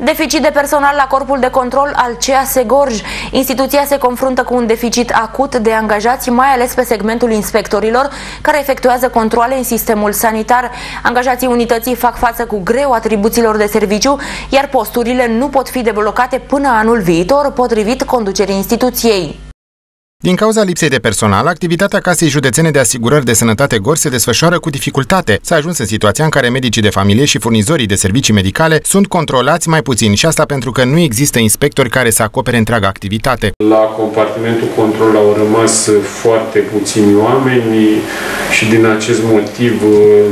Deficit de personal la corpul de control al CEAS Gorj. Instituția se confruntă cu un deficit acut de angajați, mai ales pe segmentul inspectorilor, care efectuează controle în sistemul sanitar. Angajații unității fac față cu greu atribuțiilor de serviciu, iar posturile nu pot fi deblocate până anul viitor, potrivit conducerii instituției. Din cauza lipsei de personal, activitatea Casei Județene de Asigurări de Sănătate Gor se desfășoară cu dificultate. S-a ajuns în situația în care medicii de familie și furnizorii de servicii medicale sunt controlați mai puțin și asta pentru că nu există inspectori care să acopere întreaga activitate. La compartimentul control au rămas foarte puțini oameni și din acest motiv,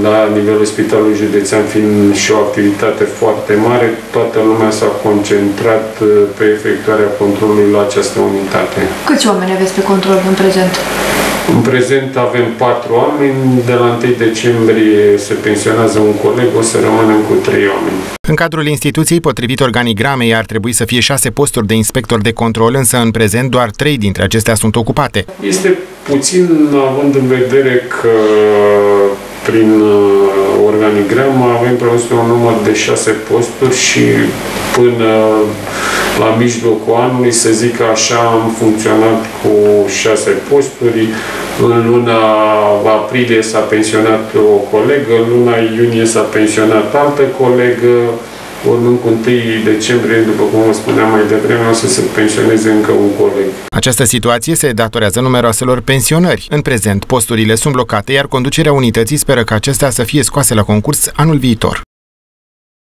la nivelul Spitalului Județean fiind și o activitate foarte mare, toată lumea s-a concentrat pe efectuarea controlului la această unitate. Câți oameni aveți pe control în prezent? În prezent avem patru oameni, de la 1 decembrie se pensionează un coleg, o să rămânem cu trei oameni. În cadrul instituției, potrivit organigramei, ar trebui să fie șase posturi de inspector de control, însă în prezent doar trei dintre acestea sunt ocupate. Este puțin având în vedere că prin uh, organigramă avem prevăzut un număr de șase posturi și până la mijlocul anului, să zic așa, am funcționat cu șase posturi. În luna aprilie s-a pensionat o colegă, în luna iunie s-a pensionat altă colegă, urmând cu 1 decembrie, după cum vă spuneam mai devreme, o să se pensioneze încă un coleg. Această situație se datorează numeroaselor pensionări. În prezent, posturile sunt blocate, iar conducerea unității speră că acestea să fie scoase la concurs anul viitor.